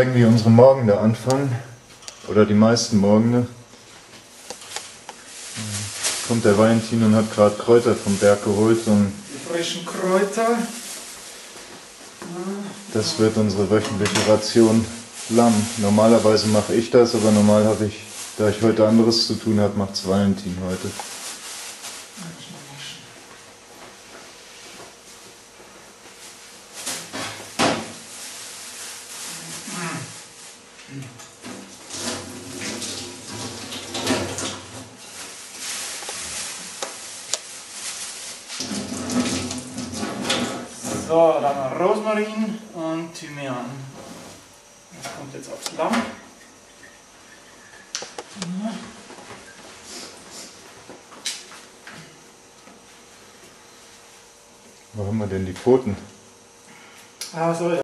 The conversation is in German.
zeigen, wie unsere Morgende anfangen. Oder die meisten Morgende. Kommt der Valentin und hat gerade Kräuter vom Berg geholt und Die frischen Kräuter. das wird unsere wöchentliche Ration Lamm. Normalerweise mache ich das, aber normal habe ich, da ich heute anderes zu tun habe, macht es Valentin heute. So, dann Rosmarin und Thymian. Das kommt jetzt aufs Lamm. Wo haben wir denn die Pfoten? Ah, so, ja.